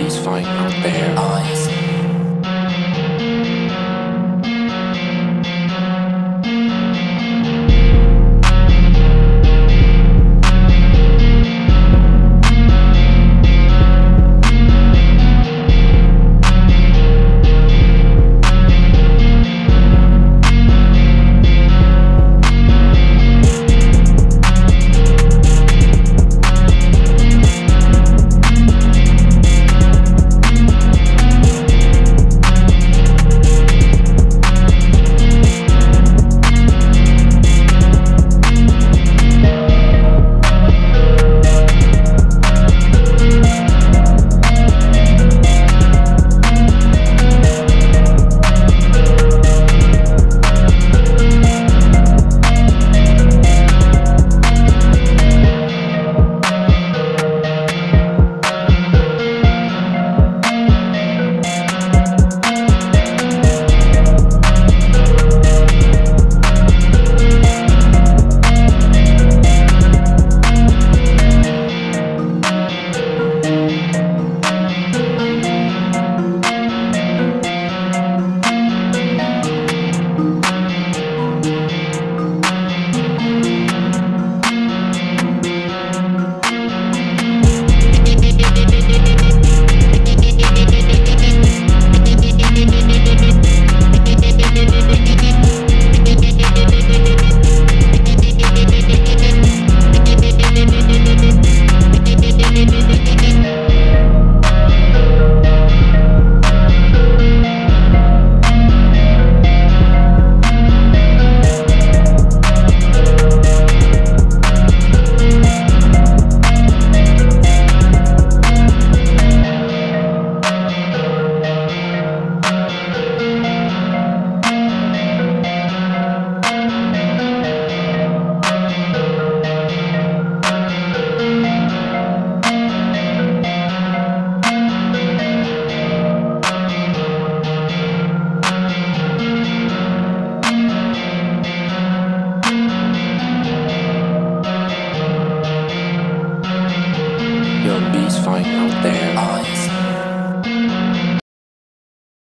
is fine out there.